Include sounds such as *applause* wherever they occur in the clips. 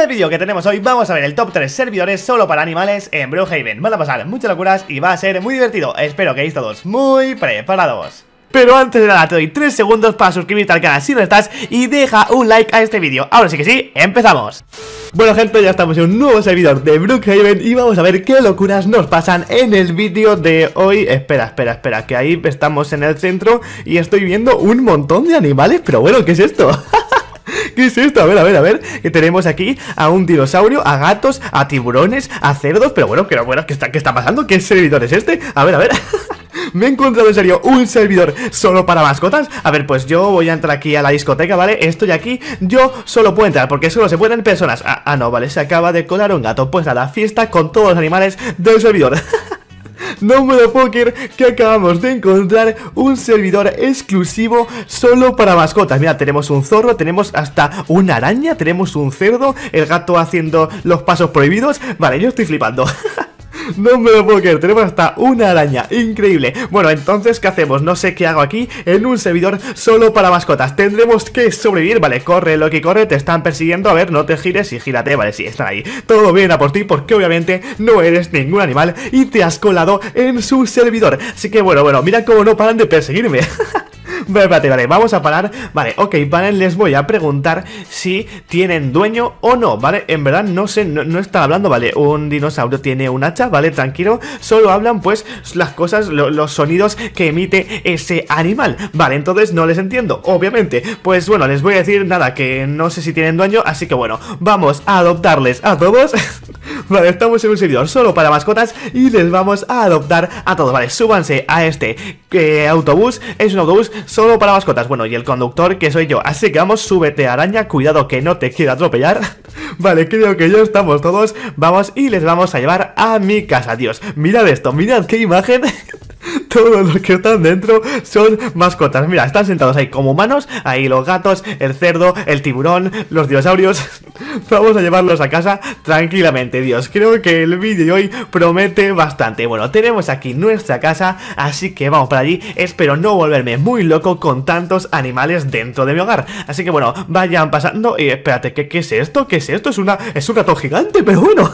el vídeo que tenemos hoy vamos a ver el top 3 servidores solo para animales en Brookhaven Van a pasar muchas locuras y va a ser muy divertido Espero que estéis todos muy preparados pero antes de nada te doy 3 segundos para suscribirte al canal si no estás y deja un like a este vídeo. Ahora sí que sí, empezamos. Bueno gente, ya estamos en un nuevo servidor de Brookhaven y vamos a ver qué locuras nos pasan en el vídeo de hoy. Espera, espera, espera, que ahí estamos en el centro y estoy viendo un montón de animales, pero bueno, ¿qué es esto? *laughs* *laughs* ¿Qué es esto? A ver, a ver, a ver Que tenemos aquí a un dinosaurio, a gatos, a tiburones, a cerdos Pero bueno, bueno, ¿qué está, qué está pasando? ¿Qué servidor es este? A ver, a ver *laughs* Me he encontrado en serio un servidor solo para mascotas A ver, pues yo voy a entrar aquí a la discoteca, ¿vale? Estoy aquí, yo solo puedo entrar Porque solo se pueden personas Ah, ah no, vale, se acaba de colar un gato Pues a la fiesta con todos los animales del servidor *laughs* No me lo puedo que acabamos de encontrar un servidor exclusivo solo para mascotas. Mira, tenemos un zorro, tenemos hasta una araña, tenemos un cerdo El gato haciendo los pasos prohibidos. Vale, yo estoy flipando *laughs* *laughs* No me lo puedo creer, tenemos hasta una araña, increíble. Bueno, entonces, ¿qué hacemos? No sé qué hago aquí en un servidor solo para mascotas. Tendremos que sobrevivir, vale, corre lo que corre, te están persiguiendo A ver, no te gires y gírate, vale, sí, están ahí. Todo bien a por ti porque obviamente no eres ningún animal Y te has colado en su servidor. Así que bueno, bueno, mira cómo no paran de perseguirme *laughs* Vale, vale, vale, vamos a parar Vale, ok, vale, les voy a preguntar si tienen dueño o no, ¿vale? En verdad no sé, no, está hablando, ¿vale? Un dinosaurio tiene un hacha, ¿vale? Tranquilo, solo hablan pues las cosas, los sonidos que emite ese animal Vale, entonces no les entiendo, obviamente Pues bueno, les voy a decir nada, que no sé si tienen dueño Así que bueno, vamos a adoptarles a todos *laughs* Vale, estamos en un servidor solo para mascotas y les vamos a adoptar a todos Vale, súbanse a este eh, autobús, es un autobús para mascotas. Bueno, y el conductor que soy yo. Así que vamos, súbete araña, cuidado que no te quiera atropellar. *laughs* Vale, creo que ya estamos todos. Vamos y les vamos a llevar a mi casa. Dios, mirad esto, mirad qué imagen *laughs* todos los que están dentro son mascotas. Mira, están sentados ahí como humanos. Ahí los gatos, el cerdo, el tiburón, los dinosaurios. *laughs* Vamos a llevarlos a casa tranquilamente, Dios. Creo que el vídeo de hoy promete bastante. Bueno, tenemos aquí nuestra casa, así que vamos para allí. Espero no volverme muy loco con tantos animales dentro de mi hogar. Así que bueno, vayan pasando. Y espérate, ¿qué, es esto? ¿Qué es esto? Es una. Es un gato gigante, pero bueno.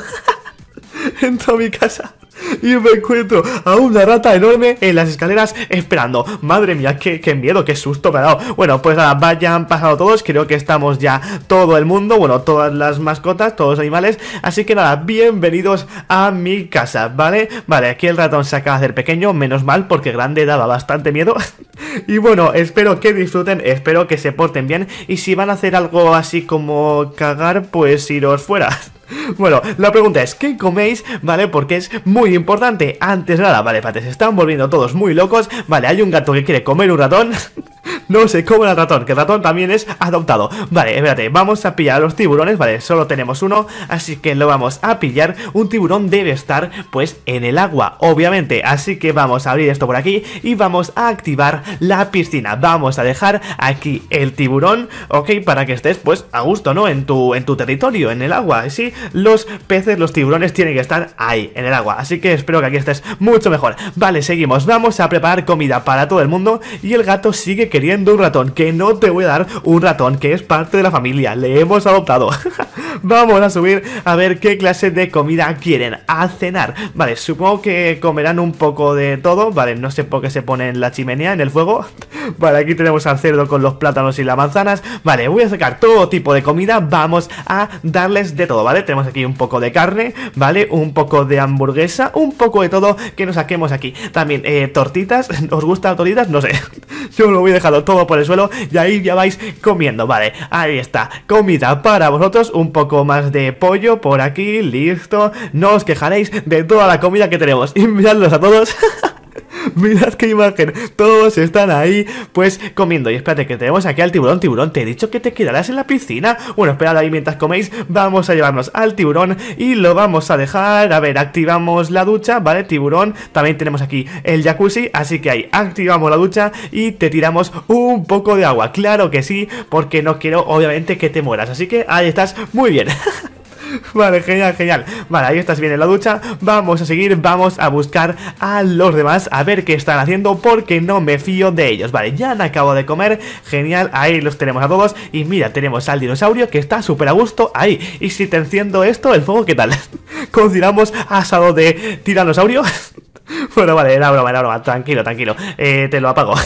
*laughs* Entro a mi casa y me encuentro a una rata enorme en las escaleras esperando. Madre mía, qué, miedo, qué susto me ha dado. Bueno, pues nada, vayan pasado todos. Creo que estamos ya todo el mundo, bueno, todas las mascotas, todos los animales. Así que nada, bienvenidos a mi casa, ¿vale? Vale, aquí el ratón se acaba de hacer pequeño, menos mal, porque grande daba bastante miedo. *laughs* y bueno, espero que disfruten, espero que se porten bien. Y si van a hacer algo así como cagar, pues iros fuera. *laughs* Bueno, la pregunta es, ¿qué coméis? ¿Vale? Porque es muy importante. Antes nada, vale, espérate, se están volviendo todos muy locos. Vale, hay un gato que quiere comer un ratón. *laughs* No se come el ratón, que el ratón también es adoptado. Vale, espérate, vamos a pillar a los tiburones Vale, solo tenemos uno, así que lo vamos a pillar. Un tiburón debe estar, pues, en el agua, obviamente. Así que vamos a abrir esto por aquí Y vamos a activar la piscina. Vamos a dejar aquí el tiburón Ok, para que estés, pues, a gusto, ¿no? En tu, en tu territorio, en el agua Sí, los peces, los tiburones tienen que estar ahí, en el agua. Así que espero que aquí estés mucho mejor. Vale, seguimos, vamos a preparar comida para todo el mundo. Y el gato sigue queriendo un ratón Que no te voy a dar un ratón, que es parte de la familia. Le hemos adoptado. *laughs* Vamos a subir a ver qué clase de comida quieren. A cenar. Vale, supongo que comerán un poco de todo. Vale, no sé por qué se pone en la chimenea, en el fuego. *laughs* Vale, aquí tenemos al cerdo con los plátanos y las manzanas. Vale, voy a sacar todo tipo de comida. Vamos a darles de todo, ¿vale? Tenemos aquí un poco de carne, ¿vale? Un poco de hamburguesa, un poco de todo que nos saquemos aquí. También, eh, tortitas, *laughs* ¿os gustan tortitas? No sé. *laughs* Yo lo voy dejando todo por el suelo y ahí ya vais comiendo, vale Ahí está, comida para vosotros Un poco más de pollo por aquí, listo. No os quejaréis de toda la comida que tenemos. *laughs* Y a todos *laughs* Mirad qué imagen, todos están ahí pues comiendo. Y espérate que tenemos aquí al tiburón. Tiburón, te he dicho que te quedarás en la piscina. Bueno, esperad ahí mientras coméis. Vamos a llevarnos al tiburón y lo vamos a dejar. A ver, activamos la ducha, ¿vale? Tiburón, también tenemos aquí el jacuzzi Así que ahí activamos la ducha y te tiramos un poco de agua. Claro que sí, porque no quiero obviamente que te mueras. Así que ahí estás, muy bien *laughs* *laughs* Vale, genial, genial. Vale, ahí estás bien en la ducha. Vamos a seguir, vamos a buscar a los demás A ver qué están haciendo porque no me fío de ellos. Vale, ya han acabado de comer. Genial, ahí los tenemos a todos. Y mira, tenemos al dinosaurio que está súper a gusto ahí. Y si te enciendo esto, el fuego, ¿qué tal? *laughs* Consideramos asado de tiranosaurio. *laughs* Bueno, vale, era broma, era broma. Tranquilo, tranquilo. Eh, Te lo apago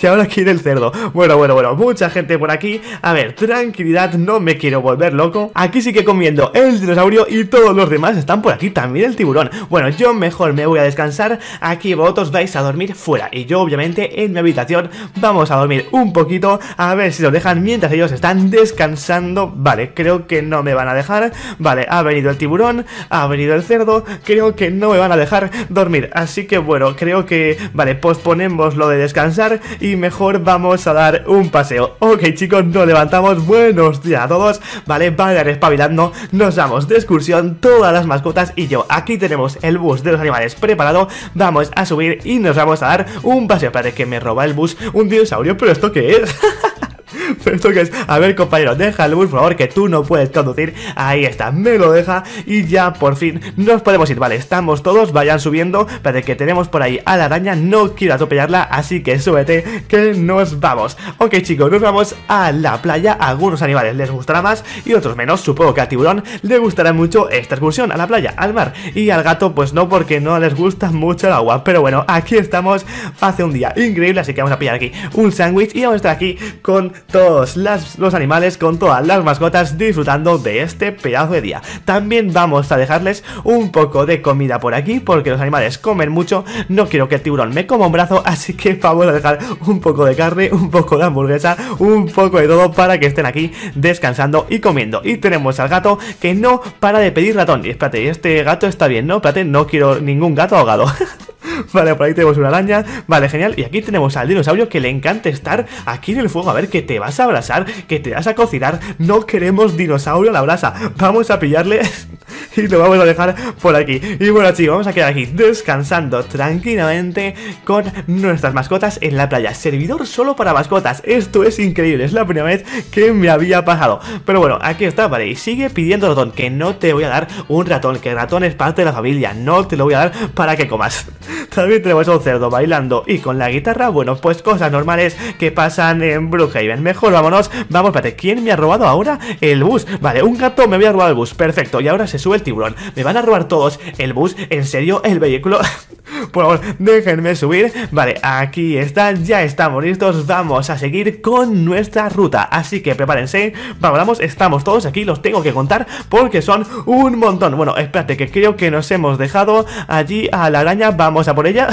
y ahora quiere el cerdo. Bueno, bueno, bueno, mucha gente por aquí. A ver, tranquilidad, no me quiero volver loco. Aquí sigue comiendo el dinosaurio Y todos los demás están por aquí, también el tiburón. Bueno, yo mejor me voy a descansar. Aquí vosotros vais a dormir fuera Y yo obviamente en mi habitación. Vamos a dormir un poquito A ver si lo dejan mientras ellos están descansando. Vale, creo que no me van a dejar. Vale, ha venido el tiburón Ha venido el cerdo. Creo que no me van a dejar dormir. Así que bueno, creo que... Vale, posponemos lo de descansar y mejor vamos a dar un paseo. Ok chicos, nos levantamos, buenos días a todos, vale, vayan espabilando, nos vamos de excursión, todas las mascotas y yo. Aquí tenemos el bus de los animales preparado, vamos a subir y nos vamos a dar un paseo. Parece que me roba el bus un dinosaurio, pero ¿esto qué es? *laughs* *laughs* ¿Pero esto qué es? A ver, compañero, deja el bus, por favor, que tú no puedes conducir. Ahí está, me lo deja y ya por fin nos podemos ir. Vale, estamos todos, vayan subiendo. Pero que tenemos por ahí a la araña, no quiero atropellarla, así que súbete, que nos vamos. Ok, chicos, nos vamos a la playa. algunos animales les gustará más y otros menos. Supongo que al tiburón le gustará mucho esta excursión a la playa, al mar. Y al gato, pues no, porque no les gusta mucho el agua. Pero bueno, aquí estamos. Hace un día increíble, así que vamos a pillar aquí un sándwich y vamos a estar aquí con todos los animales, con todas las mascotas disfrutando de este pedazo de día. También vamos a dejarles un poco de comida por aquí porque los animales comen mucho. No quiero que el tiburón me coma un brazo, así que vamos a dejar un poco de carne, un poco de hamburguesa, un poco de todo para que estén aquí descansando y comiendo. Y tenemos al gato que no para de pedir ratón. Y espérate, este gato está bien, ¿no? Espérate, no quiero ningún gato ahogado. *laughs* *laughs* Vale, por ahí tenemos una araña. Vale, genial, y aquí tenemos al dinosaurio que le encanta estar aquí en el fuego. A ver, que te vas a abrazar, que te vas a cocinar. No queremos dinosaurio a la brasa. Vamos a pillarle *laughs* y lo vamos a dejar por aquí. Y bueno chicos, vamos a quedar aquí descansando tranquilamente con nuestras mascotas en la playa. Servidor solo para mascotas, esto es increíble, es la primera vez que me había pasado. Pero bueno, aquí está, vale, y sigue pidiendo ratón Que no te voy a dar un ratón, que ratón es parte de la familia. No te lo voy a dar para que comas También tenemos a un cerdo bailando y con la guitarra. Bueno, pues cosas normales que pasan en Brookhaven. Mejor vámonos, vamos, espérate, ¿quién me ha robado ahora el bus? Vale, un gato me había robado el bus, perfecto. Y ahora se sube el tiburón, me van a robar todos. El bus, ¿en serio? ¿El vehículo? *laughs* Por favor, déjenme subir. Vale, aquí está, ya estamos listos. Vamos a seguir con nuestra ruta. Así que prepárense, vamos, estamos todos aquí. Los tengo que contar porque son un montón. Bueno, espérate, que creo que nos hemos dejado allí a la araña. Vamos a por ella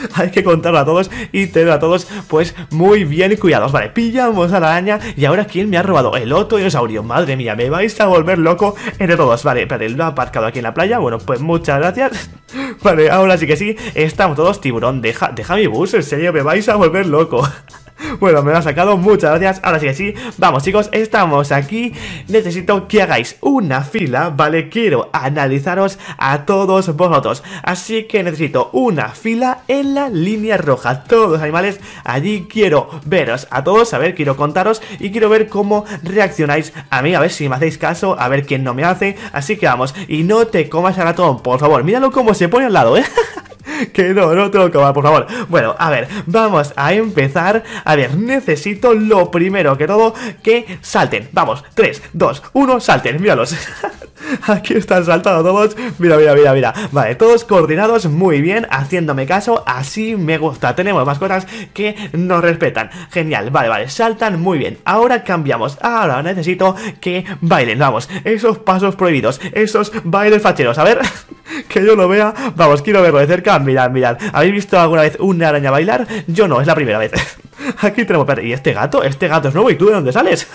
*laughs* hay que contarlo a todos y tener a todos pues muy bien cuidados. Vale, pillamos a la araña y ahora ¿quién me ha robado? El otro dinosaurio, madre mía, me vais a volver loco entre todos. Vale, espérate, lo ha aparcado aquí en la playa, bueno, pues muchas gracias. *laughs* Vale, ahora sí que sí, estamos todos, tiburón, deja, deja mi bus, en serio, me vais a volver loco *laughs* bueno, me lo ha sacado, muchas gracias. Ahora sí que sí, vamos chicos, estamos aquí. Necesito que hagáis una fila, ¿vale? Quiero analizaros a todos vosotros. Así que necesito una fila en la línea roja. Todos los animales, allí quiero veros a todos. A ver, quiero contaros y quiero ver cómo reaccionáis a mí. A ver si me hacéis caso, a ver quién no me hace. Así que vamos, y no te comas a ratón, por favor. Míralo cómo se pone al lado, ¿eh? *laughs* *laughs* que no, no tengo va, por favor. Bueno, a ver, vamos a empezar. A ver, necesito lo primero que todo Que salten, vamos, 3, 2, 1, salten, míralos *laughs* *laughs* Aquí están saltando todos Mira, mira, mira, mira. Vale, todos coordinados muy bien Haciéndome caso, así me gusta. Tenemos mascotas que nos respetan. Genial, vale, vale, saltan muy bien. Ahora cambiamos, ahora necesito que bailen. Vamos, esos pasos prohibidos Esos bailes facheros, a ver *laughs* Que yo lo vea, vamos, quiero verlo de cerca. Mirad, mirad, ¿habéis visto alguna vez una araña bailar? Yo no, es la primera vez. *laughs* Aquí tenemos, ¿y este gato? Este gato es nuevo, ¿y tú de dónde sales?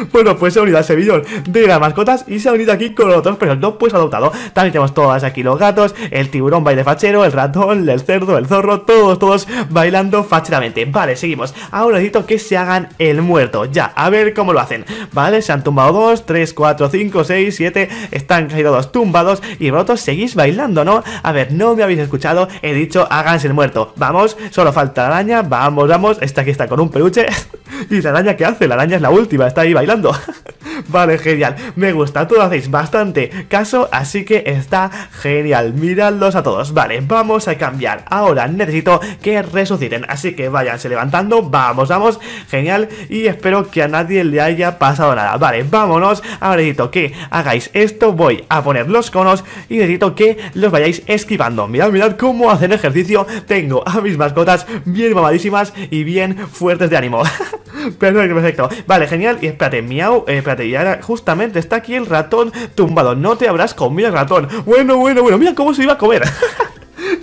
*laughs* Bueno, pues se ha unido al servidor de las mascotas y se ha unido aquí con otros, pero no pues adoptado. También tenemos todas aquí los gatos, el tiburón baile fachero, el ratón, el cerdo, el zorro, todos, todos bailando facheramente. Vale, seguimos. Ahora necesito que se hagan el muerto. Ya, a ver cómo lo hacen. Vale, se han tumbado dos, tres, cuatro, cinco, seis, siete. Están casi todos tumbados y vosotros seguís bailando, ¿no? A ver, no me habéis escuchado. He dicho háganse el muerto. Vamos, solo falta la araña. Vamos, vamos. Esta aquí está con un peluche. *laughs* ¿Y la araña qué hace? La araña es la última, está ahí bailando. *laughs* Vale, genial, me gusta, todo hacéis bastante caso, así que está genial, miradlos a todos. Vale, vamos a cambiar, ahora necesito que resuciten, así que váyanse levantando, vamos, vamos, genial. Y espero que a nadie le haya pasado nada. Vale, vámonos, ahora necesito que hagáis esto, voy a poner los conos Y necesito que los vayáis esquivando. Mirad, mirad cómo hacen ejercicio, tengo a mis mascotas bien mamadísimas y bien fuertes de ánimo. *laughs* Perfecto, perfecto. Vale, genial. Y espérate, miau. Eh, espérate, y ahora justamente está aquí el ratón tumbado. No te habrás comido el ratón. Bueno, bueno, bueno. Mira cómo se iba a comer. *laughs*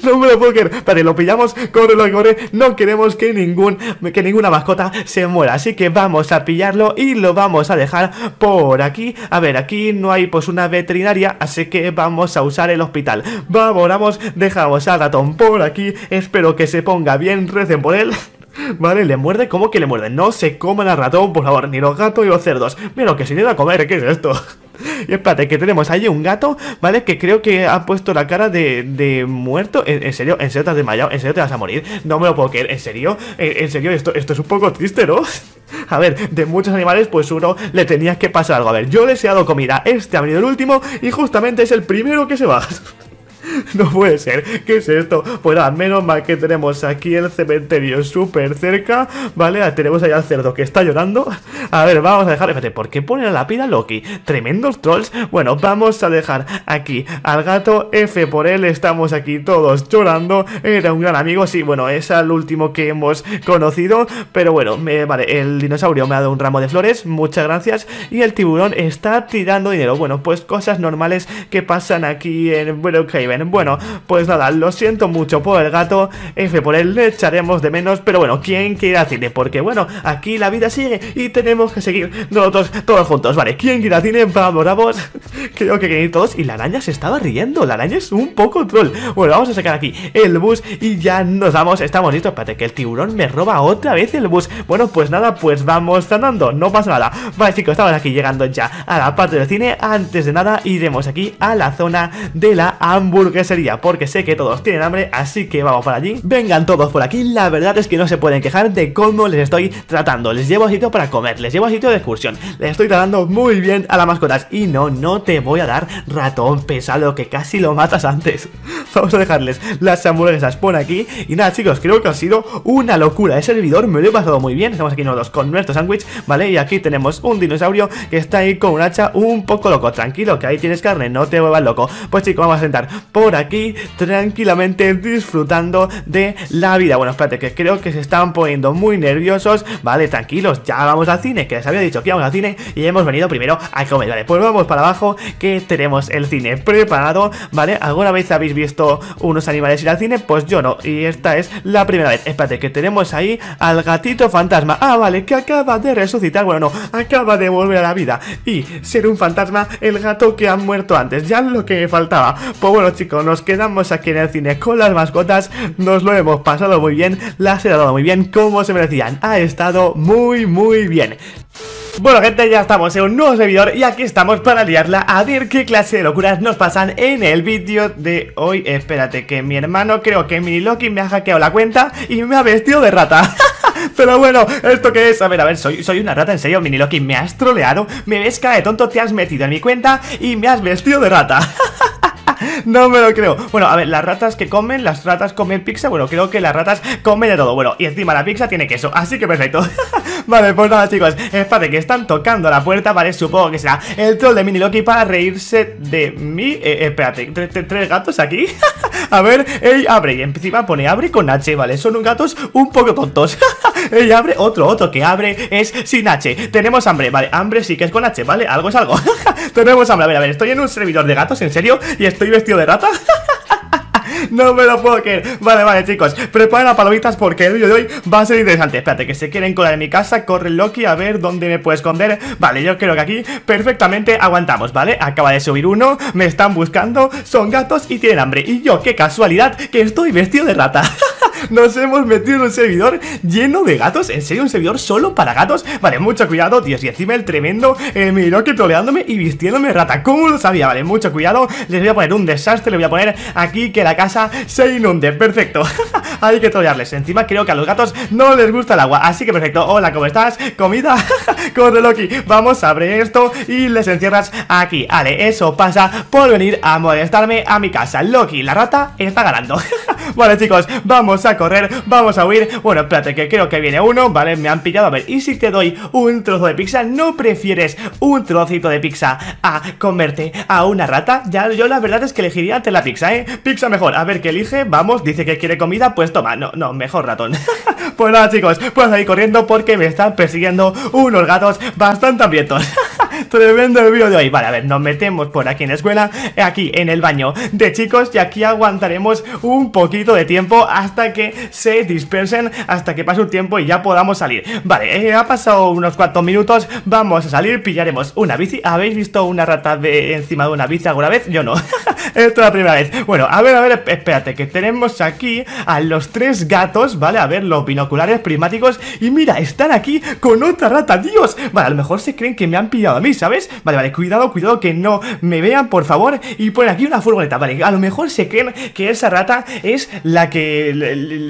No me lo puedo creer. Espérate, lo pillamos. Corre, lo corre. No queremos que ningún que ninguna mascota se muera. Así que vamos a pillarlo y lo vamos a dejar por aquí. A ver, aquí no hay pues una veterinaria. Así que vamos a usar el hospital. Vamos, vamos. Dejamos al ratón por aquí. Espero que se ponga bien. Recen por él. Vale, le muerde, ¿cómo que le muerde? No se coman al ratón, por favor, ni los gatos ni los cerdos Mira, que se niega a comer, ¿qué es esto? *laughs* Y espérate, que tenemos ahí un gato, ¿vale? Que creo que ha puesto la cara de, de muerto ¿En, serio? ¿En serio te has desmayado? ¿En serio te vas a morir? No me lo puedo creer, ¿en serio? ¿En, serio? Esto, esto es un poco triste, ¿no? *laughs* A ver, de muchos animales, pues uno le tenía que pasar algo A ver, yo le he dado comida, este ha venido el último Y justamente es el primero que se va *laughs* *laughs* No puede ser, ¿qué es esto? Pues nada, menos mal que tenemos aquí el cementerio súper cerca Vale, tenemos ahí al cerdo que está llorando. A ver, vamos a dejar, espérate, ¿por qué pone la lápida Loki? Tremendos trolls. Bueno, vamos a dejar aquí al gato F por él, estamos aquí todos llorando. Era un gran amigo, sí, bueno, es el último que hemos conocido. Pero bueno, me, vale, el dinosaurio me ha dado un ramo de flores, muchas gracias. Y el tiburón está tirando dinero. Bueno, pues cosas normales que pasan aquí en Brookhaven bueno, pues nada, lo siento mucho por el gato, F por él, le echaremos de menos, pero bueno, ¿quién quiere ir cine? Porque bueno, aquí la vida sigue y tenemos que seguir nosotros todos juntos, ¿vale? ¿Quién quiere ir al cine? Vamos, vamos, *laughs* creo que quieren ir todos y la araña se estaba riendo, la araña es un poco troll. Bueno, vamos a sacar aquí el bus y ya nos vamos, estamos listos, espérate, que el tiburón me roba otra vez el bus. Bueno, pues nada, pues vamos andando, no pasa nada. Vale, chicos, estamos aquí llegando ya a la parte del cine, antes de nada iremos aquí a la zona de la hamburguesa sería porque sé que todos tienen hambre, así que vamos para allí. Vengan todos por aquí, la verdad es que no se pueden quejar de cómo les estoy tratando. Les llevo a sitio para comer, les llevo a sitio de excursión, les estoy tratando muy bien a las mascotas. Y no, no te voy a dar ratón pesado que casi lo matas antes. *laughs* Vamos a dejarles las hamburguesas por aquí. Y nada, chicos, creo que ha sido una locura. Ese servidor me lo he pasado muy bien. Estamos aquí nosotros con nuestro sándwich, ¿vale? Y aquí tenemos un dinosaurio que está ahí con un hacha un poco loco. Tranquilo, que ahí tienes carne, no te vuelvas loco. Pues chicos, vamos a sentar por aquí tranquilamente disfrutando de la vida. Bueno, espérate, que creo que se están poniendo muy nerviosos. Vale, tranquilos, ya vamos al cine Que les había dicho que íbamos al cine y hemos venido primero a comer. Vale, pues vamos para abajo que tenemos el cine preparado. Vale, ¿alguna vez habéis visto unos animales ir al cine? Pues yo no, y esta es la primera vez. Espérate, que tenemos ahí al gatito fantasma. Ah, vale, que acaba de resucitar. Bueno, no, acaba de volver a la vida Y ser un fantasma el gato que ha muerto antes. Ya lo que faltaba. Pues bueno, chicos nos quedamos aquí en el cine con las mascotas, nos lo hemos pasado muy bien, las he dado muy bien como se merecían, ha estado muy muy bien. Bueno gente, ya estamos en un nuevo servidor y aquí estamos para liarla a ver qué clase de locuras nos pasan en el vídeo de hoy. Espérate, que mi hermano creo que Loki me ha hackeado la cuenta y me ha vestido de rata. *laughs* Pero bueno, ¿esto qué es? A ver, a ver, soy, soy una rata, en serio, Mini Loki, me has troleado Me ves cara de tonto, te has metido en mi cuenta y me has vestido de rata *laughs* *laughs* no me lo creo. Bueno, a ver, las ratas que comen, las ratas comen pizza. Bueno, creo que las ratas comen de todo. Bueno, y encima la pizza tiene queso, así que perfecto *laughs* Vale, pues nada chicos Espérate, que están tocando la puerta, vale, supongo que será El troll de Mini Loki para reírse de mí. Eh, Espérate, ¿tres gatos aquí? *laughs* a ver, ey, abre Y encima pone abre con H, vale Son gatos un poco tontos. *laughs* Ey, abre, otro, otro que abre es sin H. Tenemos hambre, vale, hambre sí que es con H, vale Algo es algo. *laughs* Tenemos hambre, a ver, a ver, estoy en un servidor de gatos, ¿en serio? Y estoy vestido de rata? No me lo puedo creer. Vale, vale, chicos. Preparen las palomitas porque el vídeo de hoy va a ser interesante. Espérate, que se quieren colar en mi casa. Corre Loki a ver dónde me puedo esconder. Vale, yo creo que aquí perfectamente aguantamos, ¿vale? Acaba de subir uno. Me están buscando. Son gatos y tienen hambre. Y yo, qué casualidad que estoy vestido de rata *laughs* Nos hemos metido en un servidor lleno de gatos. ¿En serio un servidor solo para gatos? Vale, mucho cuidado, Dios, y encima el tremendo eh, Miroki troleándome y vistiéndome rata. ¿Cómo lo sabía? Vale, mucho cuidado. Les voy a poner un desastre, le voy a poner aquí que la casa se inunde. Perfecto, *laughs* hay que trolearles. Encima creo que a los gatos no les gusta el agua. Así que perfecto, hola, ¿cómo estás? ¿Comida? *laughs* Corre Loki, vamos, abre esto y les encierras aquí. Vale, eso pasa por venir a molestarme a mi casa. Loki, la rata, está ganando. *laughs* Vale chicos, vamos a correr, vamos a huir. Bueno, espérate que creo que viene uno, vale, me han pillado. A ver, ¿y si te doy un trozo de pizza? ¿No prefieres un trocito de pizza a comerte a una rata? Ya, yo la verdad es que elegiría la pizza, ¿eh? Pizza mejor, a ver qué elige, vamos, dice que quiere comida, pues toma, no, no, mejor ratón. *laughs* Pues nada chicos, pues ahí corriendo porque me están persiguiendo unos gatos bastante hambrientos. *laughs* Tremendo el vídeo de hoy. Vale, a ver, nos metemos por aquí en la escuela Aquí en el baño de chicos Y aquí aguantaremos un poquito de tiempo Hasta que se dispersen Hasta que pase un tiempo y ya podamos salir Vale, eh, ha pasado unos cuantos minutos Vamos a salir, pillaremos una bici ¿Habéis visto una rata de encima de una bici alguna vez? Yo no *laughs* Esto es la primera vez Bueno, a ver, a ver, espérate Que tenemos aquí a los tres gatos ¿Vale? A ver, los binoculares primáticos Y mira, están aquí con otra rata ¡Dios! Vale, a lo mejor se creen que me han pillado a mí ¿sabes? Vale, vale, cuidado, cuidado que no me vean, por favor Y ponen aquí una furgoneta, vale A lo mejor se creen que esa rata es la que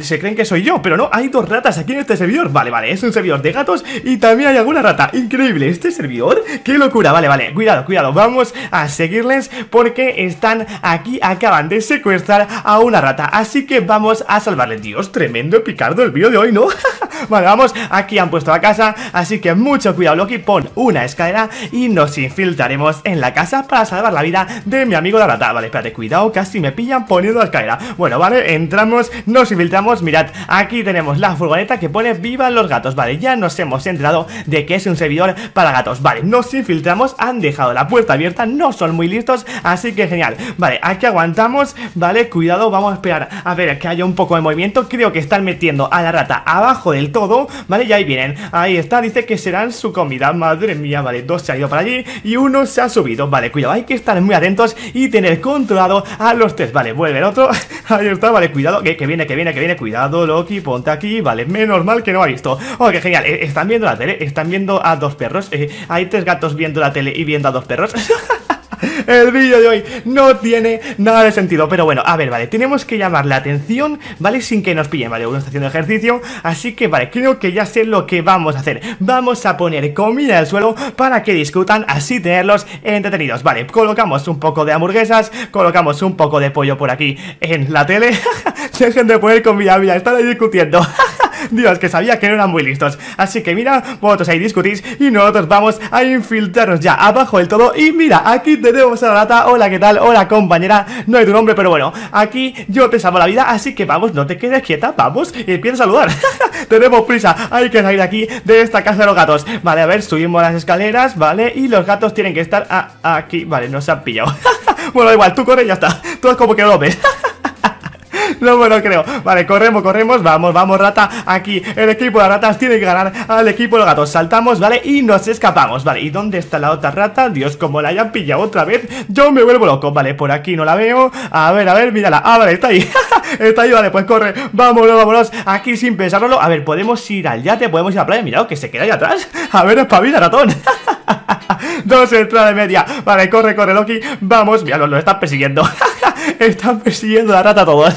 se creen que soy yo Pero no, hay dos ratas aquí en este servidor Vale, vale, es un servidor de gatos y también hay alguna rata Increíble, ¿este servidor? ¡Qué locura! Vale, vale, cuidado, cuidado Vamos a seguirles porque están aquí Acaban de secuestrar a una rata Así que vamos a salvarle Dios, tremendo picardo el vídeo de hoy, ¿no? *laughs* vale, vamos, aquí han puesto la casa Así que mucho cuidado, Loki Pon una escalera y nos infiltraremos en la casa para salvar la vida de mi amigo la rata Vale, espérate, cuidado, casi me pillan poniendo la escalera Bueno, vale, entramos, nos infiltramos Mirad, aquí tenemos la furgoneta que pone Viva los gatos Vale, ya nos hemos enterado de que es un servidor para gatos Vale, nos infiltramos, han dejado la puerta abierta No son muy listos, así que genial Vale, aquí aguantamos, vale, cuidado Vamos a esperar a ver que haya un poco de movimiento Creo que están metiendo a la rata abajo del todo Vale, y ahí vienen, ahí está, dice que serán su comida Madre mía, vale, dos se ha ido para allí y uno se ha subido Vale, cuidado, hay que estar muy atentos y tener controlado a los tres Vale, vuelve el otro, *laughs* ahí está, vale, cuidado que, que, viene, que viene, que viene, cuidado Loki, ponte aquí, vale, menos mal que no ha visto. Ok, genial, eh, están viendo la tele, están viendo a dos perros eh, Hay tres gatos viendo la tele y viendo a dos perros *laughs* El vídeo de hoy no tiene nada de sentido Pero bueno, a ver, vale, tenemos que llamar la atención ¿Vale? Sin que nos pillen, ¿vale? Uno está haciendo ejercicio Así que, vale, creo que ya sé lo que vamos a hacer Vamos a poner comida al suelo Para que discutan, así tenerlos entretenidos Vale, colocamos un poco de hamburguesas Colocamos un poco de pollo por aquí En la tele *laughs* Dejen de poner comida, mira, están ahí discutiendo *laughs* Dios, que sabía que no eran muy listos. Así que mira, vosotros ahí discutís Y nosotros vamos a infiltrarnos ya abajo del todo. Y mira, aquí tenemos a la rata. Hola, ¿qué tal? Hola, compañera. No hay tu nombre, pero bueno Aquí yo te salvo la vida. Así que vamos, no te quedes quieta Vamos, y empieza a saludar. *laughs* Tenemos prisa Hay que salir aquí de esta casa de los gatos. Vale, a ver, subimos las escaleras Vale, y los gatos tienen que estar aquí. Vale, nos han pillado. *laughs* Bueno, igual, tú corre y ya está. Tú es como que lo ves *laughs* *laughs* no me lo creo. Vale, corremos, corremos. Vamos, vamos, rata. Aquí el equipo de ratas tiene que ganar al equipo de gatos. Saltamos, ¿vale? Y nos escapamos Vale, ¿y dónde está la otra rata? Dios, como la hayan pillado otra vez Yo me vuelvo loco Vale, por aquí no la veo. A ver, a ver, mírala. Ah, vale, está ahí. *laughs* Está ahí, vale, pues corre. Vámonos, vámonos. Aquí sin pensarlo. A ver, podemos ir al yate Podemos ir a la playa. Mirad que se queda ahí atrás. *laughs* A ver, espabila, ratón. Dos entradas de media. Vale, corre, corre, Loki. Vamos, mira, lo, lo están persiguiendo Están persiguiendo a rata todos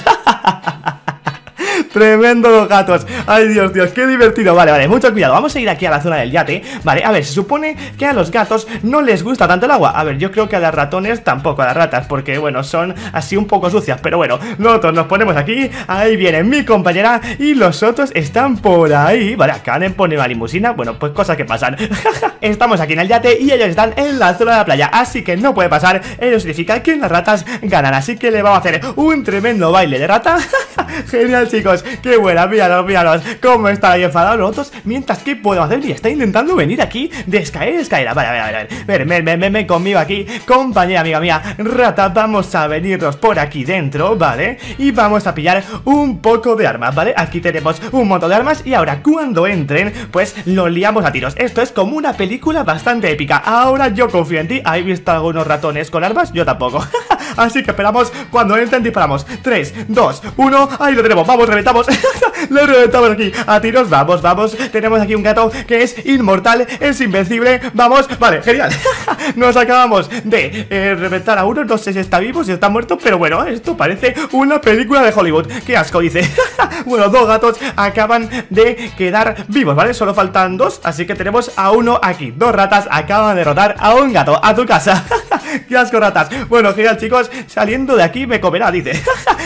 Tremendo los gatos. Ay Dios, Dios, qué divertido. Vale, vale, mucho cuidado. Vamos a ir aquí a la zona del yate Vale, a ver, se supone que a los gatos no les gusta tanto el agua. A ver, yo creo que a las ratones tampoco a las ratas Porque, bueno, son así un poco sucias. Pero bueno, nosotros nos ponemos aquí. Ahí viene mi compañera Y los otros están por ahí. Vale, acá han pone una limusina. Bueno, pues cosas que pasan. *laughs* Estamos aquí en el yate y ellos están en la zona de la playa. Así que no puede pasar. Eso significa que las ratas ganan. Así que le vamos a hacer un tremendo baile de rata. *laughs* Genial, chicos qué buena, míralos, míralos Cómo están ahí enfadados los otros Mientras, ¿qué puedo hacer? Y está intentando venir aquí De escalera, escalera, vale, vale, vale Ven, ven, ven, ven, ven conmigo aquí Compañera, amiga mía, rata, vamos a venirnos por aquí dentro, ¿vale? Y vamos a pillar un poco de armas, ¿vale? Aquí tenemos un montón de armas Y ahora, cuando entren, pues nos liamos a tiros Esto es como una película bastante épica Ahora yo confío en ti ¿Habéis visto algunos ratones con armas? Yo tampoco *laughs* Así que esperamos, cuando entren disparamos. 3, 2, 1, ahí lo tenemos, vamos, reventamos. *laughs* Lo reventamos aquí, a tiros, vamos, vamos. Tenemos aquí un gato que es inmortal, es invencible. Vamos, vale, genial. *laughs* Nos acabamos de eh, reventar a uno. No sé si está vivo, si está muerto Pero bueno, esto parece una película de Hollywood. Qué asco, dice. *laughs* Bueno, dos gatos acaban de quedar vivos, ¿vale? Solo faltan dos, así que tenemos a uno aquí. Dos ratas acaban de derrotar a un gato A tu casa *laughs* ¡Qué asco ratas! Bueno, genial chicos, saliendo de aquí me comerá, dice. *laughs*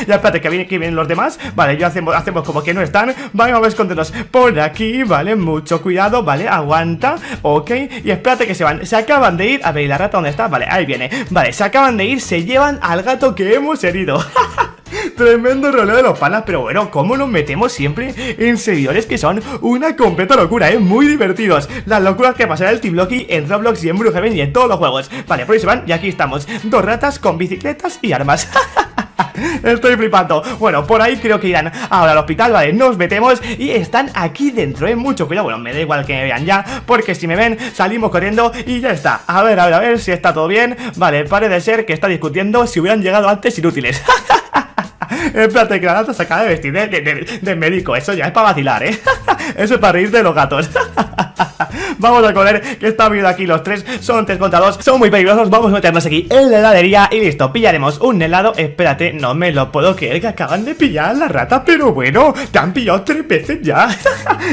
Ya espérate, que vienen, que vienen los demás. Vale, yo hacemos, hacemos como que no están. Vale, vamos a escondernos por aquí, vale Mucho cuidado, vale, aguanta Ok, y espérate que se van, se acaban de ir. A ver, ¿y la rata dónde está? Vale, ahí viene. Vale, se acaban de ir, se llevan al gato que hemos herido *laughs* Tremendo roleo de los panas, pero bueno, ¿cómo nos metemos siempre en seguidores que son una completa locura, eh? Muy divertidos. Las locuras que pasan en el Team Loki, en Roblox y en Brujeven y en todos los juegos. Vale, por ahí se van y aquí estamos. Dos ratas con bicicletas y armas. *laughs* Estoy flipando Bueno, por ahí creo que irán ahora al hospital Vale, nos metemos y están aquí dentro ¿eh? Mucho cuidado, bueno, me da igual que me vean ya Porque si me ven, salimos corriendo y ya está A ver, a ver, a ver si está todo bien Vale, parece ser que está discutiendo si hubieran llegado antes inútiles *laughs* *laughs* Espérate, que la gata se acaba de vestir de, médico. Eso ya es para vacilar, ¿eh? *laughs* Eso es para reír de los gatos. *laughs* Vamos a correr, que está viendo aquí los tres Son tres contra dos, son muy peligrosos Vamos a meternos aquí en la heladería y listo Pillaremos un helado, espérate, no me lo puedo creer Que acaban de pillar la rata Pero bueno, te han pillado tres veces ya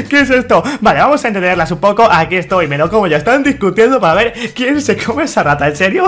¿Qué es esto? Vale, vamos a entenderlas un poco Aquí estoy, me lo como ya están discutiendo Para ver quién se come esa rata, ¿en serio?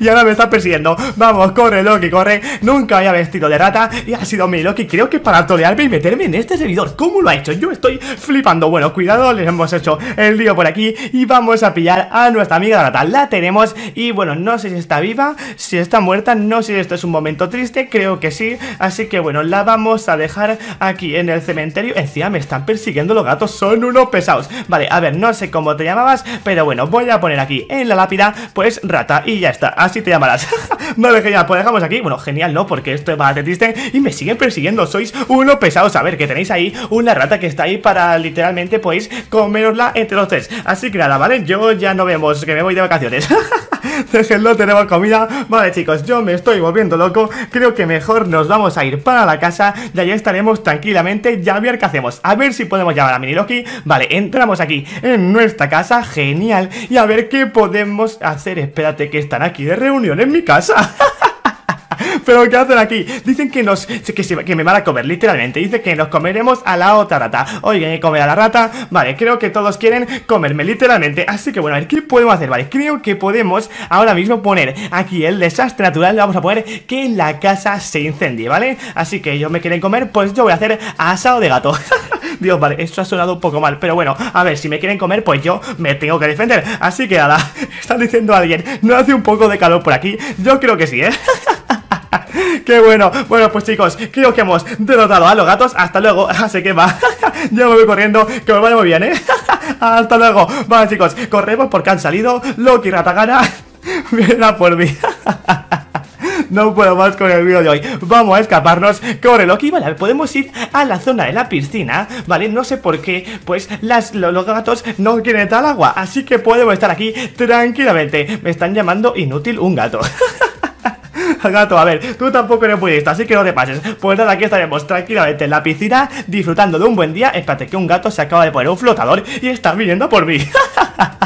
y ahora me están persiguiendo Vamos, corre Loki, corre Nunca había vestido de rata y ha sido mi Loki Creo que para tolearme y meterme en este servidor. ¿Cómo lo ha hecho? Yo estoy flipando. Bueno, cuidado, les hemos hecho el lío por aquí Y vamos a pillar a nuestra amiga rata La tenemos y bueno, no sé si está viva Si está muerta, no sé si esto es un momento triste Creo que sí, así que bueno La vamos a dejar aquí en el cementerio. Encima me están persiguiendo los gatos Son unos pesados. Vale, a ver, no sé cómo te llamabas Pero bueno, voy a poner aquí en la lápida Pues rata y ya está, así te llamarás. *laughs* Vale, genial, pues dejamos aquí. Bueno, genial, ¿no? Porque esto es bastante triste Y me siguen persiguiendo, sois unos pesados. A ver, que tenéis ahí una rata que está ahí Para literalmente, podéis comerosla entre los tres. Así que nada, ¿vale? Yo ya no vemos que me voy de vacaciones. *laughs* Déjenlo, tenemos comida. Vale, chicos, yo me estoy volviendo loco. Creo que mejor nos vamos a ir para la casa. Y allá estaremos tranquilamente. Ya a ver qué hacemos. A ver si podemos llamar a Mini Loki Vale, entramos aquí en nuestra casa. Genial. Y a ver qué podemos hacer. Espérate, que están aquí de reunión en mi casa *laughs* ¿Pero qué hacen aquí? Dicen que nos... Que, me van a comer, literalmente Dice que nos comeremos a la otra rata Oigan, comer a la rata Vale, creo que todos quieren comerme, literalmente Así que bueno, a ver, ¿qué podemos hacer? Vale, creo que podemos ahora mismo poner aquí el desastre natural vamos a poner que la casa se incendie, ¿vale? Así que ellos me quieren comer, pues yo voy a hacer asado de gato *laughs* Dios, vale, esto ha sonado un poco mal Pero bueno, a ver, si me quieren comer, pues yo me tengo que defender Así que nada, *laughs* están diciendo a alguien ¿No hace un poco de calor por aquí? Yo creo que sí, ¿eh? *laughs* *laughs* ¡Qué bueno! Bueno, pues chicos, creo que hemos derrotado a los gatos. Hasta luego, *laughs* así que va. *laughs* Ya me voy corriendo, que me vaya muy bien, ¿eh? Hasta luego. Vale, chicos, corremos porque han salido. Loki Ratagana Viene a por mí. No puedo más con el vídeo de hoy. Vamos a escaparnos, corre Loki. Vale, podemos ir a la zona de la piscina Vale, no sé por qué Pues las, los gatos no quieren tal agua. Así que podemos estar aquí tranquilamente. Me están llamando inútil un gato *laughs* Gato, a ver, tú tampoco eres budista, así que no te pases. Pues nada, aquí estaremos tranquilamente en la piscina Disfrutando de un buen día. Espérate que un gato se acaba de poner un flotador Y está viniendo por mí *laughs*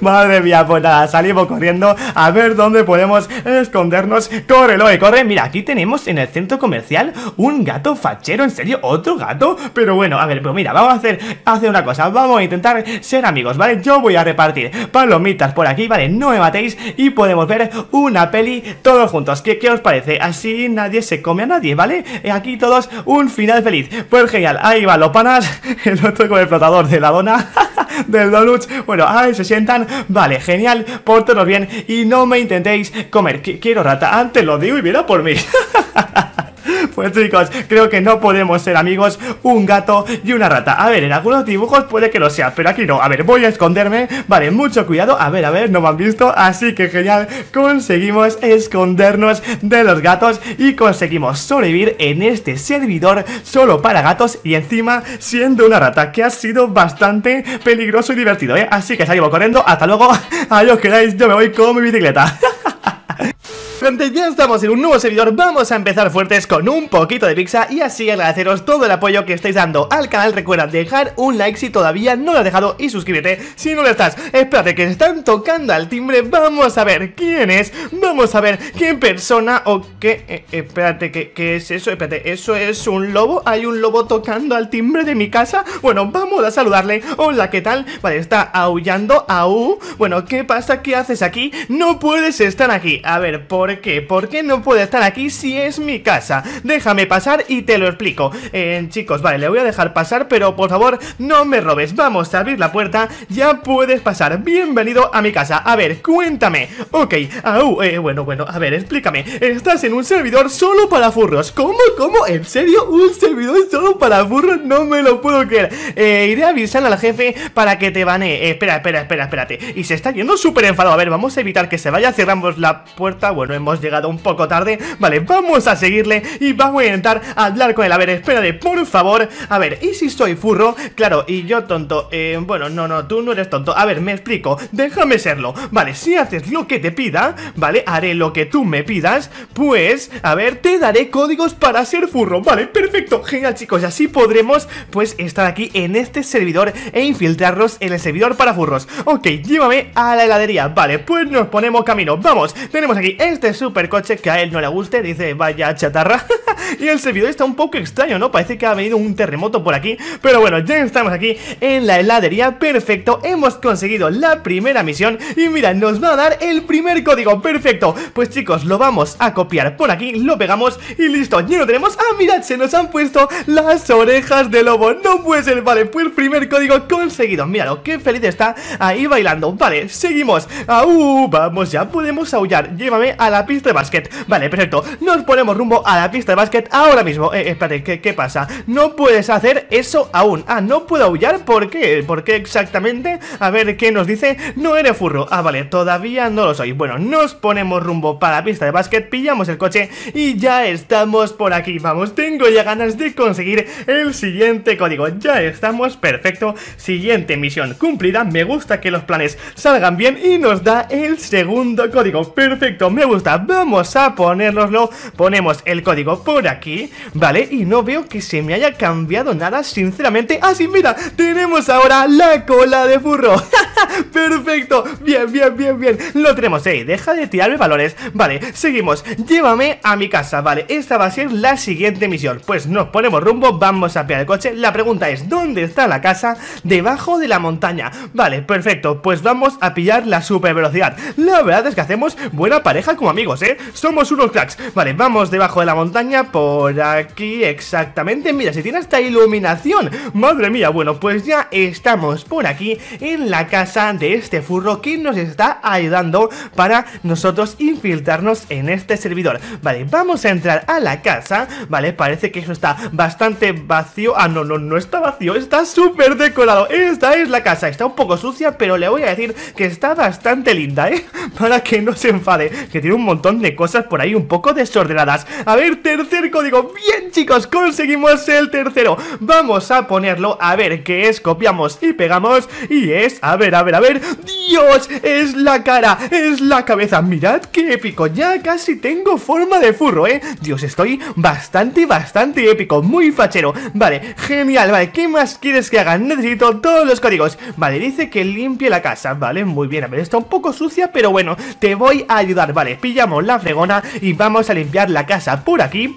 Madre mía, pues nada, salimos corriendo a ver dónde podemos escondernos Corre, Loe, corre, mira, aquí tenemos en el centro comercial un gato fachero, ¿en serio? ¿Otro gato? Pero bueno, a ver, pues mira, vamos a hacer, hacer una cosa Vamos a intentar ser amigos, ¿vale? Yo voy a repartir palomitas por aquí, ¿vale? No me matéis y podemos ver una peli todos juntos ¿Qué, qué os parece? Así nadie se come a nadie, ¿vale? Eh, aquí todos un final feliz Pues genial, ahí van los panas *laughs* El otro con el flotador de la dona *laughs* del donuts Bueno, ahí se sientan Vale, genial, pórtenos bien y no me intentéis comer. Quiero rata, antes lo digo y mira por mí *laughs* Pues chicos, creo que no podemos ser amigos un gato y una rata. A ver, en algunos dibujos puede que lo sea, pero aquí no. A ver, voy a esconderme, vale, mucho cuidado. A ver, a ver, no me han visto, así que genial Conseguimos escondernos de los gatos Y conseguimos sobrevivir en este servidor solo para gatos Y encima siendo una rata, que ha sido bastante peligroso y divertido, ¿eh? Así que salimos corriendo, hasta luego. *laughs* Adiós queráis, yo me voy con mi bicicleta *laughs* Gente, ya estamos en un nuevo servidor, vamos a empezar fuertes con un poquito de pizza y así agradeceros todo el apoyo que estáis dando al canal Recuerda dejar un like si todavía no lo has dejado y suscríbete si no lo estás Espérate que están tocando al timbre, vamos a ver quién es, vamos a ver qué persona o qué... Eh, espérate, ¿qué, ¿qué es eso? Espérate, ¿eso es un lobo? ¿Hay un lobo tocando al timbre de mi casa? Bueno, vamos a saludarle, hola, ¿qué tal? Vale, está aullando, au Bueno, ¿qué pasa? ¿Qué haces aquí? No puedes estar aquí, a ver, por ¿Por qué? ¿Por qué no puede estar aquí si es mi casa? Déjame pasar y te lo explico. Eh, Chicos, vale, le voy a dejar pasar Pero por favor, no me robes. Vamos a abrir la puerta, ya puedes pasar. Bienvenido a mi casa, a ver, cuéntame. Ok, eh, bueno, bueno, a ver, explícame. Estás en un servidor solo para furros. ¿Cómo? ¿Cómo? ¿En serio? ¿Un servidor solo para furros? No me lo puedo creer. Eh, Iré avisando al jefe para que te banee. Espera, espera, espera, espérate. Y se está yendo súper enfadado. A ver, vamos a evitar que se vaya. Cerramos la puerta, bueno, hemos llegado un poco tarde. Vale, vamos a seguirle y vamos a intentar hablar con él. A ver, espérate, por favor. A ver, ¿y si soy furro? Claro, y yo tonto eh, Bueno, no, no, tú no eres tonto. A ver, me explico, déjame serlo. Vale, si haces lo que te pida Vale, haré lo que tú me pidas Pues, a ver, te daré códigos para ser furro. Vale, perfecto, genial chicos Y así podremos, pues, estar aquí en este servidor E infiltrarnos en el servidor para furros. Ok, llévame a la heladería. Vale, pues nos ponemos camino. Vamos, tenemos aquí este este supercoche que a él no le guste, dice vaya chatarra *laughs* Y el servidor está un poco extraño, ¿no? Parece que ha venido un terremoto por aquí. Pero bueno, ya estamos aquí en la heladería, perfecto Hemos conseguido la primera misión. Y mira, nos va a dar el primer código, perfecto. Pues chicos, lo vamos a copiar por aquí, lo pegamos y listo. Ya lo tenemos, ah mirad, se nos han puesto las orejas de lobo. No puede ser, vale, pues primer código conseguido. Míralo, qué feliz está ahí bailando. Vale, seguimos, uh, vamos, ya podemos aullar. Llévame a la pista de básquet. Vale, perfecto, nos ponemos rumbo a la pista de básquet ahora mismo. Eh, espérate, ¿qué, ¿qué pasa? No puedes hacer eso aún. Ah, no puedo aullar, ¿por qué? ¿Por qué exactamente? A ver, ¿qué nos dice? No eres furro. Ah, vale, todavía no lo soy. Bueno, nos ponemos rumbo para la pista de básquet Pillamos el coche y ya estamos por aquí. Vamos, tengo ya ganas de conseguir el siguiente código. Ya estamos, perfecto. Siguiente misión cumplida. Me gusta que los planes salgan bien y nos da el segundo código. Perfecto, me gusta vamos a ponérnoslo Ponemos el código por aquí, ¿vale? Y no veo que se me haya cambiado nada, sinceramente ¡Ah, sí, mira! Tenemos ahora la cola de furro *laughs* ¡Perfecto! Bien, bien, bien, bien Lo tenemos, ¡Ey! Deja de tirarme valores Vale, seguimos Llévame a mi casa, ¿vale? Esta va a ser la siguiente misión Pues nos ponemos rumbo, vamos a pillar el coche La pregunta es, ¿dónde está la casa? Debajo de la montaña Vale, perfecto Pues vamos a pillar la super velocidad La verdad es que hacemos buena pareja como amigos, ¿eh? Somos unos cracks. Vale, vamos debajo de la montaña Por aquí exactamente. Mira, si tiene esta iluminación. Madre mía, bueno, pues ya estamos por aquí En la casa de este furro Que nos está ayudando Para nosotros infiltrarnos en este servidor. Vale, vamos a entrar a la casa Vale, parece que eso está bastante vacío. Ah, no, no, no está vacío Está súper decorado. Esta es la casa Está un poco sucia, pero le voy a decir Que está bastante linda, ¿eh? *laughs* Para que no se enfade Que tiene un montón de cosas por ahí un poco desordenadas. A ver, tercer código. Bien chicos, conseguimos el tercero. Vamos a ponerlo, a ver qué es. Copiamos y pegamos Y es, a ver, a ver, a ver. ¡Dios! Es la cara, es la cabeza. Mirad qué épico, ya casi tengo forma de furro, ¿eh? Dios, estoy bastante, bastante épico. Muy fachero, vale, genial, vale ¿Qué más quieres que haga? Necesito todos los códigos. Vale, dice que limpie la casa. Vale, muy bien, a ver, está un poco sucia Pero bueno, te voy a ayudar, vale La fregona y vamos a limpiar la casa por aquí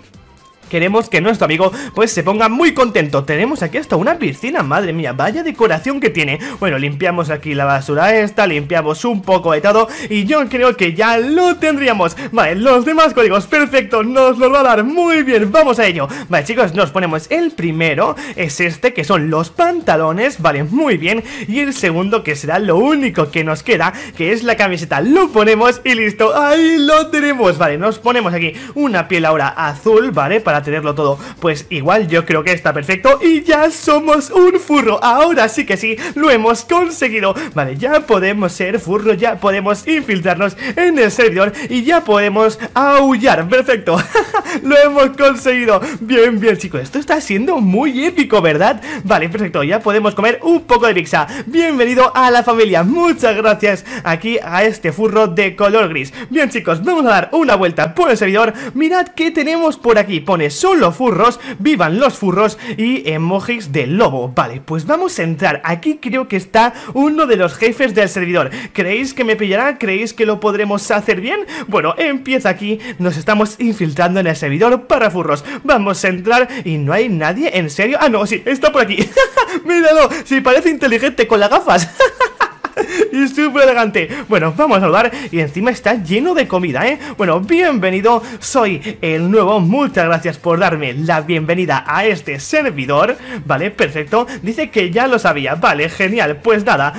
Queremos que nuestro amigo pues se ponga muy contento. Tenemos aquí hasta una piscina, madre mía Vaya decoración que tiene. Bueno, limpiamos aquí la basura esta Limpiamos un poco de todo Y yo creo que ya lo tendríamos. Vale, los demás códigos, perfecto Nos los va a dar muy bien, vamos a ello. Vale, chicos, nos ponemos el primero Es este, que son los pantalones Vale, muy bien. Y el segundo, que será lo único que nos queda Que es la camiseta. Lo ponemos y listo, ahí lo tenemos. Vale, nos ponemos aquí una piel ahora azul, ¿vale? Para tenerlo todo Pues igual yo creo que está perfecto Y ya somos un furro. Ahora sí que sí, lo hemos conseguido. Vale, ya podemos ser furro Ya podemos infiltrarnos en el servidor Y ya podemos aullar. Perfecto, *laughs* lo hemos conseguido. Bien, bien chicos, esto está siendo muy épico, ¿verdad? Vale, perfecto, ya podemos comer un poco de pizza. Bienvenido a la familia, muchas gracias Aquí a este furro de color gris. Bien chicos, vamos a dar una vuelta por el servidor. Mirad que tenemos por aquí Pone solo furros, vivan los furros Y emojis de lobo. Vale, pues vamos a entrar. Aquí creo que está uno de los jefes del servidor. ¿Creéis que me pillará? ¿Creéis que lo podremos hacer bien? Bueno, empieza aquí. Nos estamos infiltrando en el servidor para furros. Vamos a entrar y no hay nadie ¿En serio? Ah, no, sí, está por aquí. *laughs* Míralo, sí, parece inteligente con las gafas *laughs* *laughs* y súper elegante. Bueno, vamos a saludar y encima está lleno de comida, ¿eh? Bueno, bienvenido, soy el nuevo. Muchas gracias por darme la bienvenida a este servidor. Vale, perfecto. Dice que ya lo sabía, vale, genial. Pues nada,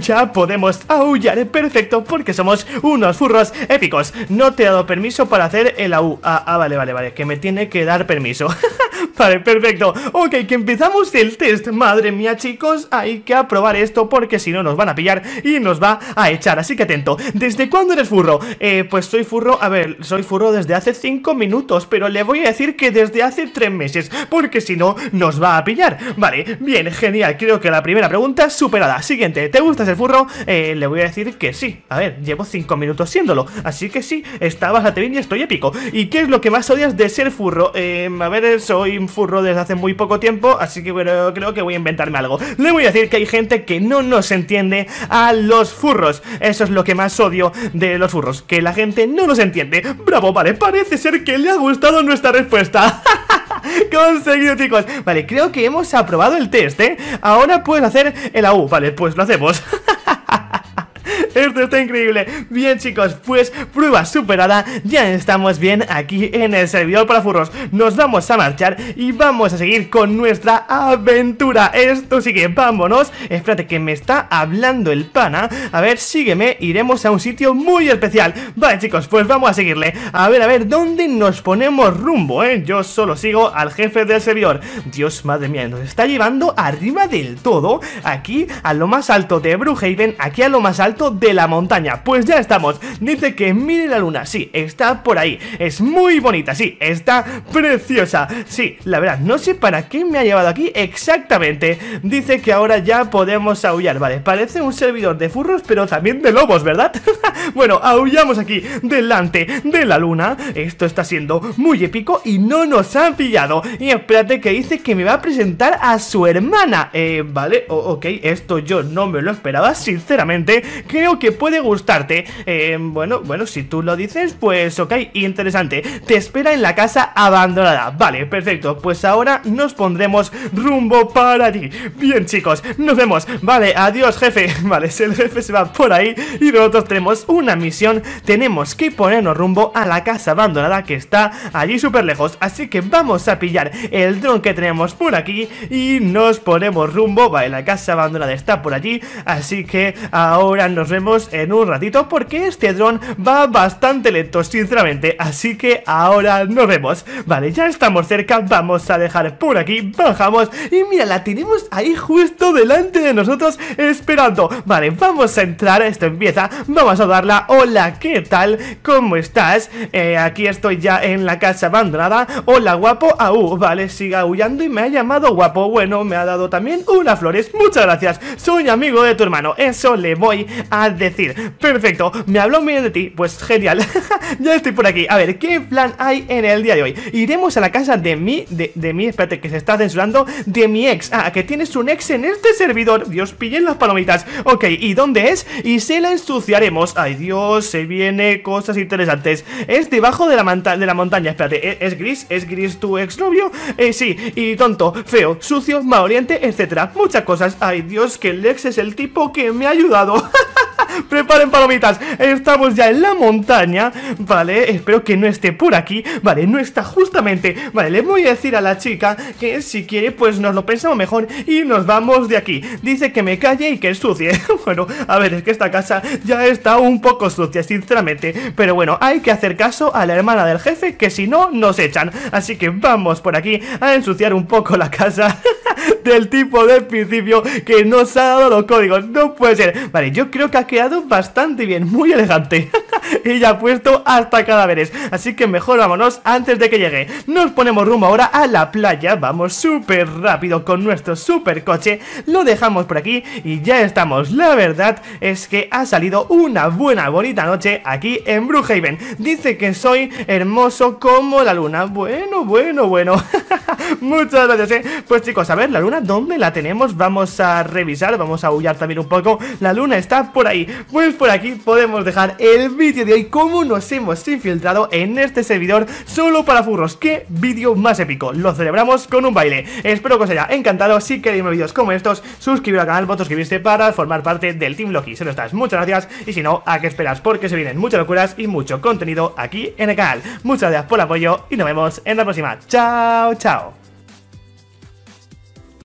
ya podemos aullar. Perfecto, porque somos unos furros épicos. No te he dado permiso para hacer el AU. Ah, ah, vale, vale, vale, que me tiene que dar permiso. *laughs* Vale, perfecto. Ok, que empezamos el test. Madre mía, chicos, hay que aprobar esto Porque si no nos van a pillar y nos va a echar. Así que atento, ¿desde cuándo eres furro? Eh, pues soy furro, a ver, soy furro desde hace 5 minutos Pero le voy a decir que desde hace 3 meses Porque si no, nos va a pillar. Vale, bien, genial, creo que la primera pregunta superada. Siguiente, ¿te gusta ser furro? Eh, le voy a decir que sí. A ver, llevo 5 minutos siéndolo. Así que sí, está bastante bien y estoy épico. ¿Y qué es lo que más odias de ser furro? Eh, a ver, soy un furro desde hace muy poco tiempo Así que bueno, creo que voy a inventarme algo. Le voy a decir que hay gente que no nos entiende a los furros. Eso es lo que más odio de los furros Que la gente no nos entiende. Bravo, vale, parece ser que le ha gustado nuestra respuesta. *laughs* Conseguido, chicos. Vale, creo que hemos aprobado el test, ¿eh? Ahora puedes hacer el AU Vale, pues lo hacemos *laughs* Esto está increíble. Bien chicos, pues prueba superada. Ya estamos bien aquí en el servidor para furros. Nos vamos a marchar y vamos a seguir con nuestra aventura. Esto sigue, vámonos. Espérate que me está hablando el pana. A ver, sígueme, iremos a un sitio muy especial. Vale chicos, pues vamos a seguirle. A ver, a ver, ¿dónde nos ponemos rumbo, eh? Yo solo sigo al jefe del servidor. Dios, madre mía, nos está llevando arriba del todo. Aquí, a lo más alto de Bruhaven Aquí a lo más alto de de la montaña. Pues ya estamos, dice que mire la luna. Sí, está por ahí, es muy bonita Sí, está preciosa. Sí, la verdad, no sé para qué me ha llevado aquí exactamente. Dice que ahora ya podemos aullar. Vale, parece un servidor de furros Pero también de lobos, ¿verdad? *laughs* bueno, aullamos aquí, delante de la luna. Esto está siendo muy épico Y no nos han pillado. Y espérate que dice que me va a presentar a su hermana. Eh, vale, ok, esto yo no me lo esperaba Sinceramente, creo que puede gustarte eh, Bueno, bueno, si tú lo dices, pues ok, interesante. Te espera en la casa abandonada. Vale, perfecto, pues ahora nos pondremos rumbo para allí Bien chicos, nos vemos. Vale, adiós jefe. *laughs* Vale, el jefe se va por ahí Y nosotros tenemos una misión Tenemos que ponernos rumbo a la casa abandonada Que está allí súper lejos. Así que vamos a pillar el dron que tenemos por aquí Y nos ponemos rumbo. Vale, la casa abandonada está por allí. Así que ahora nos vemos en un ratito porque este dron va bastante lento, sinceramente. Así que ahora nos vemos. Vale, ya estamos cerca, vamos a dejar por aquí, bajamos y mira, la tenemos ahí justo delante de nosotros esperando. Vale, vamos a entrar, esto empieza, vamos a darla. Hola, ¿qué tal? ¿Cómo estás? Eh, aquí estoy ya en la casa abandonada. Hola, guapo. Au, vale, siga aullando y me ha llamado guapo. Bueno, me ha dado también unas flores. Muchas gracias. Soy amigo de tu hermano. Eso le voy a decir Perfecto, me habló bien de ti, pues genial. *laughs* Ya estoy por aquí, a ver, ¿qué plan hay en el día de hoy? Iremos a la casa de mi, de, de mi, espérate que se está censurando De mi ex, ah, que tienes un ex en este servidor. Dios, pillen las palomitas. Ok, ¿y dónde es? Y se la ensuciaremos. Ay Dios, se viene cosas interesantes. Es debajo de la, de la montaña, espérate, ¿e-, ¿es, gris? ¿Es gris tu exnovio? Eh, sí, y tonto, feo, sucio, maloriente, etcétera. Muchas cosas, ay Dios, que el ex es el tipo que me ha ayudado *laughs* *laughs* Preparen palomitas, estamos ya en la montaña Vale, espero que no esté por aquí Vale, no está justamente Vale, le voy a decir a la chica que si quiere pues nos lo pensamos mejor Y nos vamos de aquí. Dice que me calle y que sucie *laughs* Bueno, a ver, es que esta casa ya está un poco sucia, sinceramente. Pero bueno, hay que hacer caso a la hermana del jefe Que si no, nos echan. Así que vamos por aquí a ensuciar un poco la casa *laughs* Del tipo de principio que nos ha dado los códigos. No puede ser. Vale, yo creo que ha quedado bastante bien, muy elegante. *laughs* Y ya puesto hasta cadáveres. Así que mejor vámonos antes de que llegue. Nos ponemos rumbo ahora a la playa. Vamos súper rápido con nuestro super coche Lo dejamos por aquí y ya estamos. La verdad es que ha salido una buena, bonita noche aquí en Brookhaven. Dice que soy hermoso como la luna. Bueno, bueno, bueno. *laughs* Muchas gracias, eh Pues chicos, a ver, la luna, ¿dónde la tenemos? Vamos a revisar, vamos a aullar también un poco La luna está por ahí Pues por aquí podemos dejar el vídeo de hoy Cómo nos hemos infiltrado en este servidor Solo para furros ¡Qué vídeo más épico! Lo celebramos con un baile Espero que os haya encantado Si queréis más vídeos como estos Suscribiros al canal, voto suscribirse para formar parte del Team Loki Si no estás, muchas gracias Y si no, ¿a qué esperas? Porque se vienen muchas locuras y mucho contenido aquí en el canal Muchas gracias por el apoyo y nos vemos en la próxima ¡Chao, chao!